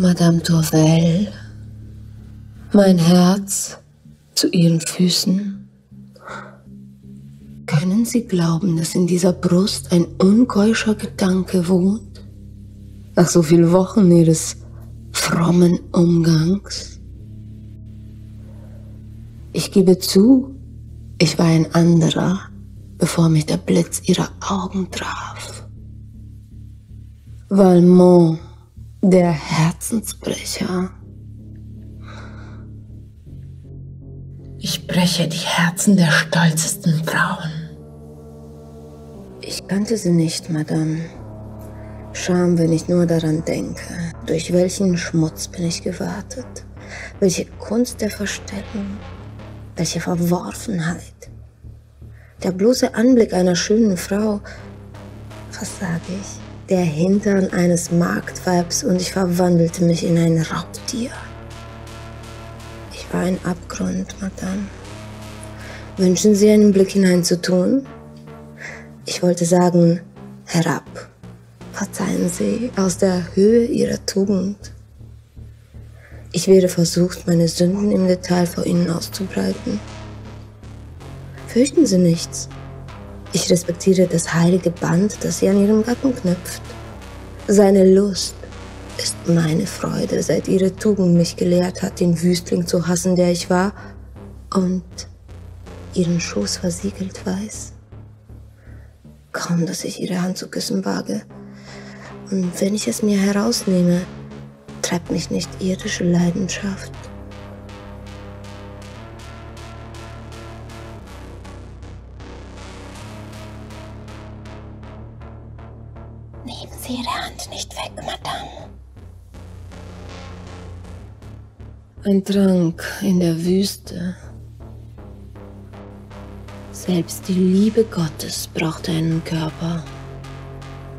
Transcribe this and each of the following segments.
Madame Tourvel, mein Herz zu Ihren Füßen. Können Sie glauben, dass in dieser Brust ein unkeuscher Gedanke wohnt? Nach so vielen Wochen Ihres frommen Umgangs? Ich gebe zu, ich war ein anderer, bevor mich der Blitz ihrer Augen traf. Valmont, der Herzensbrecher. Ich breche die Herzen der stolzesten Frauen. Ich kannte sie nicht, Madame. Scham, wenn ich nur daran denke. Durch welchen Schmutz bin ich gewartet? Welche Kunst der Verstellung? Welche Verworfenheit? Der bloße Anblick einer schönen Frau, was sage ich? Der Hintern eines Marktweibs und ich verwandelte mich in ein Raubtier. Ich war ein Abgrund, Madame. Wünschen Sie einen Blick hineinzutun? Ich wollte sagen, herab. Verzeihen Sie aus der Höhe Ihrer Tugend. Ich wäre versucht, meine Sünden im Detail vor Ihnen auszubreiten. Fürchten Sie nichts. Ich respektiere das heilige Band, das Sie an Ihrem Gatten knüpft. Seine Lust ist meine Freude, seit Ihre Tugend mich gelehrt hat, den Wüstling zu hassen, der ich war, und Ihren Schoß versiegelt weiß. Kaum, dass ich Ihre Hand zu küssen wage. Und wenn ich es mir herausnehme, treibt mich nicht irdische Leidenschaft. Ein Trank in der Wüste. Selbst die Liebe Gottes braucht einen Körper.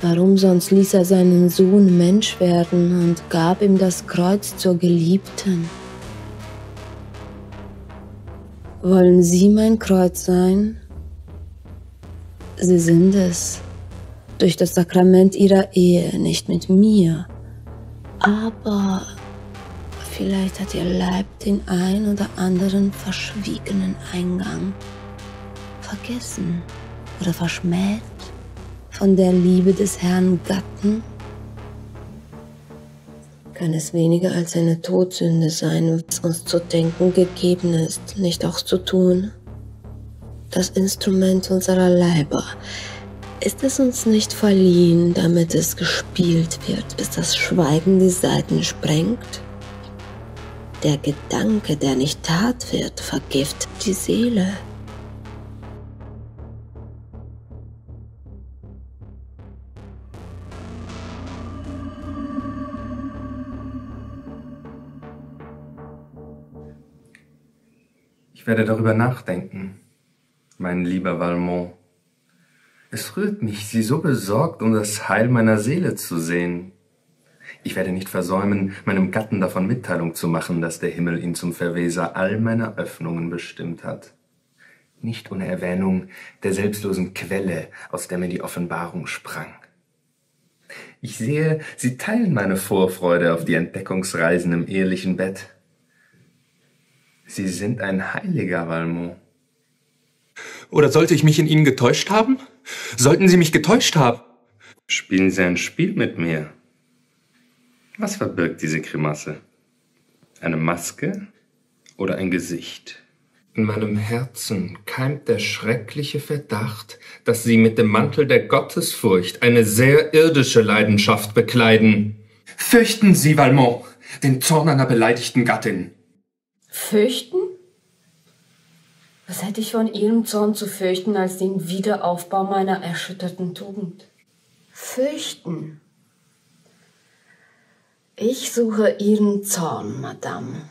Warum sonst ließ er seinen Sohn Mensch werden und gab ihm das Kreuz zur Geliebten? Wollen Sie mein Kreuz sein? Sie sind es durch das Sakrament ihrer Ehe, nicht mit mir. Aber vielleicht hat ihr Leib den ein oder anderen verschwiegenen Eingang vergessen oder verschmäht von der Liebe des Herrn Gatten. Kann es weniger als eine Todsünde sein, was uns zu denken gegeben ist, nicht auch zu tun? Das Instrument unserer Leiber ist es uns nicht verliehen, damit es gespielt wird, bis das Schweigen die Saiten sprengt? Der Gedanke, der nicht Tat wird, vergiftet die Seele. Ich werde darüber nachdenken, mein lieber Valmont. Es rührt mich, Sie so besorgt um das Heil meiner Seele zu sehen. Ich werde nicht versäumen, meinem Gatten davon Mitteilung zu machen, dass der Himmel ihn zum Verweser all meiner Öffnungen bestimmt hat. Nicht ohne Erwähnung der selbstlosen Quelle, aus der mir die Offenbarung sprang. Ich sehe, Sie teilen meine Vorfreude auf die Entdeckungsreisen im ehelichen Bett. Sie sind ein Heiliger, Valmont. Oder sollte ich mich in Ihnen getäuscht haben? Sollten Sie mich getäuscht haben? Spielen Sie ein Spiel mit mir? Was verbirgt diese Grimasse? Eine Maske oder ein Gesicht? In meinem Herzen keimt der schreckliche Verdacht, dass Sie mit dem Mantel der Gottesfurcht eine sehr irdische Leidenschaft bekleiden. Fürchten Sie, Valmont, den Zorn einer beleidigten Gattin. Fürchten? Was hätte ich von Ihrem Zorn zu fürchten als den Wiederaufbau meiner erschütterten Tugend? Fürchten? Ich suche Ihren Zorn, Madame.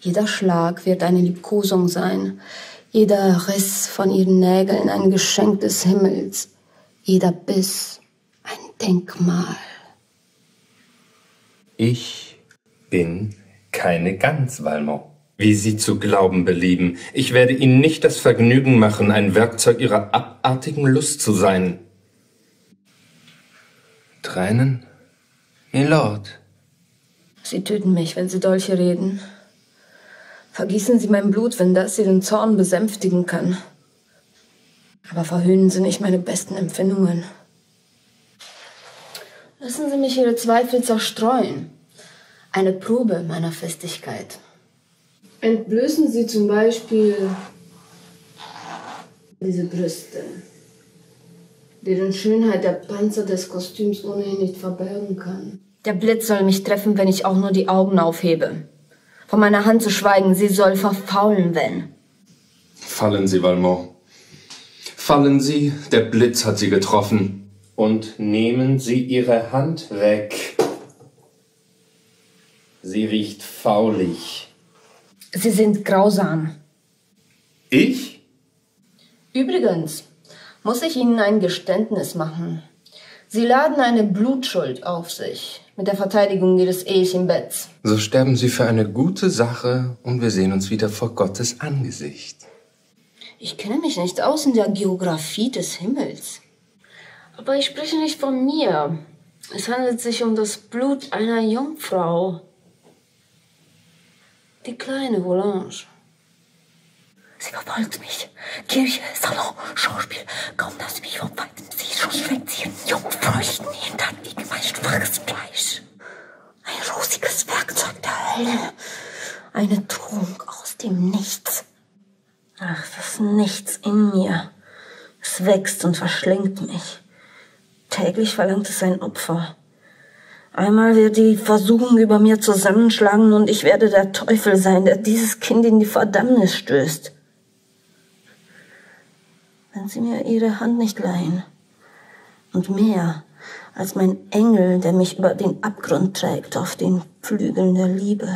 Jeder Schlag wird eine Liebkosung sein, jeder Riss von Ihren Nägeln ein Geschenk des Himmels, jeder Biss ein Denkmal. Ich bin keine Gans, Valmont wie Sie zu glauben belieben. Ich werde Ihnen nicht das Vergnügen machen, ein Werkzeug Ihrer abartigen Lust zu sein. Tränen? Milord, Sie töten mich, wenn Sie Dolche reden. Vergießen Sie mein Blut, wenn das Ihren Zorn besänftigen kann. Aber verhöhnen Sie nicht meine besten Empfindungen. Lassen Sie mich Ihre Zweifel zerstreuen. Eine Probe meiner Festigkeit. Entblößen Sie zum Beispiel diese Brüste, deren Schönheit der Panzer des Kostüms ohnehin nicht verbergen kann. Der Blitz soll mich treffen, wenn ich auch nur die Augen aufhebe. Von meiner Hand zu schweigen, sie soll verfaulen, wenn. Fallen Sie, Valmont. Fallen Sie, der Blitz hat Sie getroffen. Und nehmen Sie Ihre Hand weg. Sie riecht faulig. Sie sind grausam. Ich? Übrigens muss ich Ihnen ein Geständnis machen. Sie laden eine Blutschuld auf sich mit der Verteidigung Ihres Ehechens. So sterben Sie für eine gute Sache und wir sehen uns wieder vor Gottes Angesicht. Ich kenne mich nicht aus in der Geographie des Himmels. Aber ich spreche nicht von mir. Es handelt sich um das Blut einer Jungfrau. Die kleine Volange. Sie verfolgt mich. Kirche, Salon, Schauspiel. Kaum, dass sie mich vom ihren jungfräulichen Hintern gegen mein schwaches Fleisch. Ein rosiges Werkzeug der Hölle. Eine Trunk aus dem Nichts. Ach, das Nichts in mir. Es wächst und verschlingt mich. Täglich verlangt es ein Opfer. Einmal wird die Versuchung über mir zusammenschlagen und ich werde der Teufel sein, der dieses Kind in die Verdammnis stößt wenn Sie mir Ihre Hand nicht leihen. Und mehr als mein Engel, der mich über den Abgrund trägt auf den Flügeln der Liebe.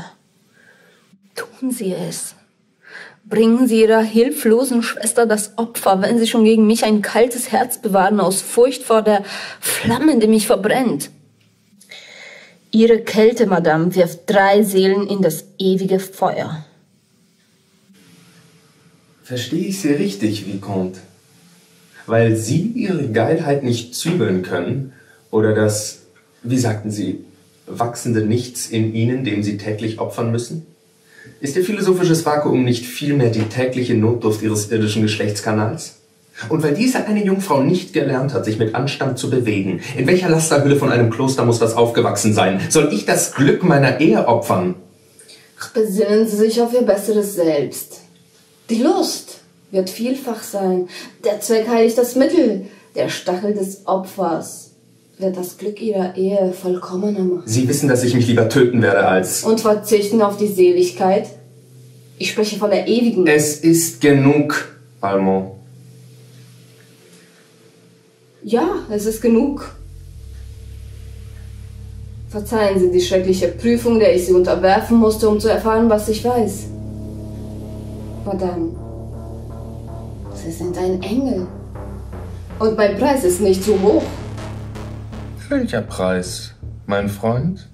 Tun Sie es. Bringen Sie Ihrer hilflosen Schwester das Opfer, wenn Sie schon gegen mich ein kaltes Herz bewahren aus Furcht vor der Flamme, die mich verbrennt. Ihre Kälte, Madame, wirft drei Seelen in das ewige Feuer. Verstehe ich Sie richtig, Vicomte? Weil sie ihre Geilheit nicht zügeln können oder das, wie sagten sie, wachsende Nichts in ihnen, dem sie täglich opfern müssen? Ist ihr philosophisches Vakuum nicht vielmehr die tägliche Notdurft ihres irdischen Geschlechtskanals? Und weil diese eine Jungfrau nicht gelernt hat, sich mit Anstand zu bewegen, in welcher Lasterhülle von einem Kloster muss das aufgewachsen sein? Soll ich das Glück meiner Ehe opfern? Ach, besinnen Sie sich auf Ihr besseres Selbst. Die Lust, wird vielfach sein. Der Zweck heiligt das Mittel. Der Stachel des Opfers wird das Glück ihrer Ehe vollkommener machen. Sie wissen, dass ich mich lieber töten werde als... Und verzichten auf die Seligkeit? Ich spreche von der ewigen... Es ist genug, Almo. Ja, es ist genug. Verzeihen Sie die schreckliche Prüfung, der ich Sie unterwerfen musste, um zu erfahren, was ich weiß. Madame, Sie sind ein Engel. Und mein Preis ist nicht zu hoch. Welcher Preis, mein Freund?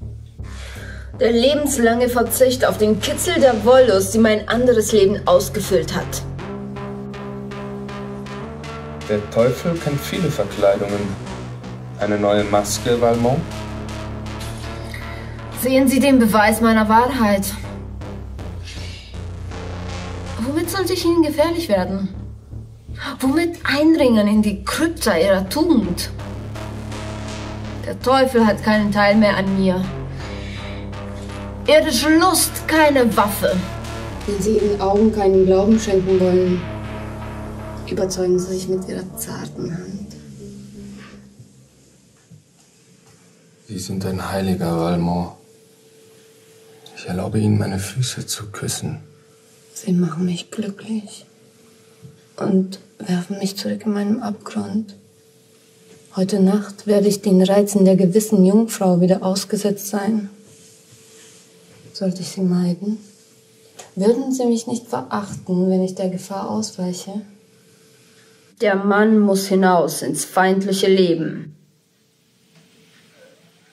Der lebenslange Verzicht auf den Kitzel der Wollust, die mein anderes Leben ausgefüllt hat. Der Teufel kennt viele Verkleidungen. Eine neue Maske, Valmont? Sehen Sie den Beweis meiner Wahrheit. Womit sollte ich Ihnen gefährlich werden? Womit einringen in die Krypta ihrer Tugend? Der Teufel hat keinen Teil mehr an mir. Irdische Lust keine Waffe. Wenn Sie Ihren Augen keinen Glauben schenken wollen, überzeugen Sie sich mit Ihrer zarten Hand. Sie sind ein heiliger Valmont. Ich erlaube Ihnen, meine Füße zu küssen. Sie machen mich glücklich. Und werfen mich zurück in meinen Abgrund. Heute Nacht werde ich den Reizen der gewissen Jungfrau wieder ausgesetzt sein. Sollte ich sie meiden? Würden sie mich nicht verachten, wenn ich der Gefahr ausweiche? Der Mann muss hinaus ins feindliche Leben.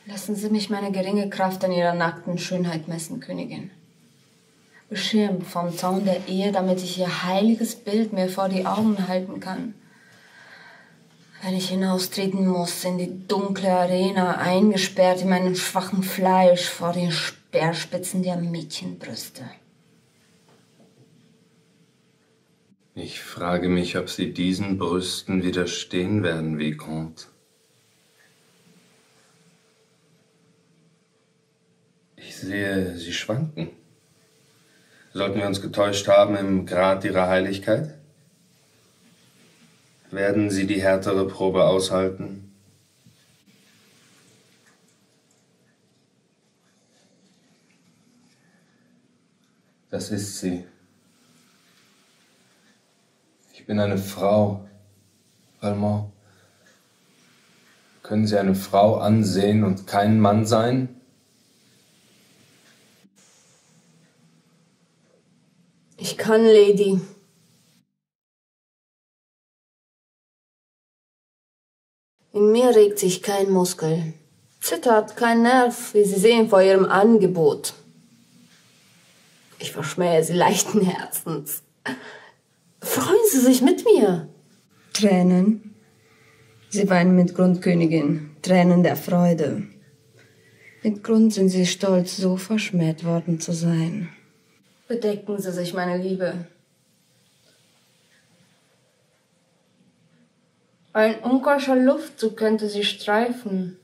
Lassen Sie mich meine geringe Kraft an Ihrer nackten Schönheit messen, Königin beschirmt vom Zaun der Ehe, damit ich ihr heiliges Bild mir vor die Augen halten kann. Wenn ich hinaustreten muss in die dunkle Arena, eingesperrt in meinem schwachen Fleisch vor den Speerspitzen der Mädchenbrüste. Ich frage mich, ob Sie diesen Brüsten widerstehen werden, Vicomte. Ich sehe, Sie schwanken. Sollten wir uns getäuscht haben im Grad Ihrer Heiligkeit? Werden Sie die härtere Probe aushalten? Das ist sie. Ich bin eine Frau, Valmont. Können Sie eine Frau ansehen und kein Mann sein? Ich kann, Lady. In mir regt sich kein Muskel, zittert kein Nerv, wie Sie sehen vor Ihrem Angebot. Ich verschmähe Sie leichten Herzens. Freuen Sie sich mit mir. Tränen. Sie weinen mit Grund, Königin. Tränen der Freude. Mit Grund sind Sie stolz, so verschmäht worden zu sein. Bedecken Sie sich, meine Liebe. Ein unkeuscher Luftzug könnte Sie streifen.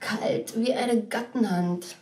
Kalt wie eine Gattenhand.